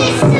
It's